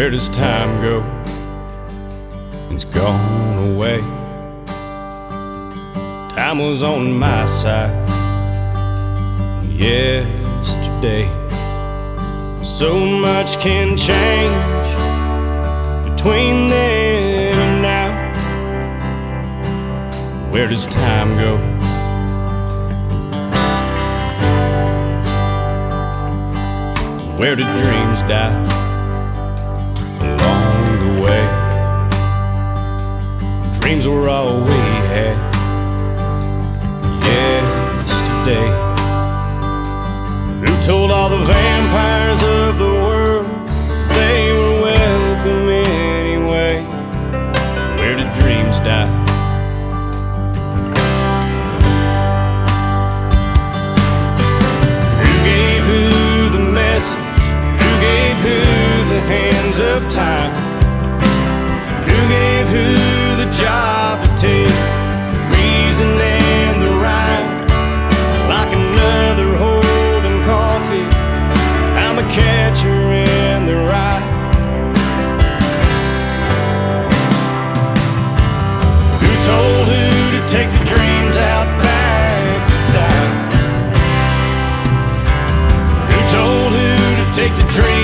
Where does time go? It's gone away. Time was on my side yesterday. So much can change between then and now. Where does time go? Where did dreams die Dreams were all we had yesterday. Who told all the vampires of the world they were welcome anyway? Where did dreams die? Who gave who the message? Who gave who the hands of time? the dream.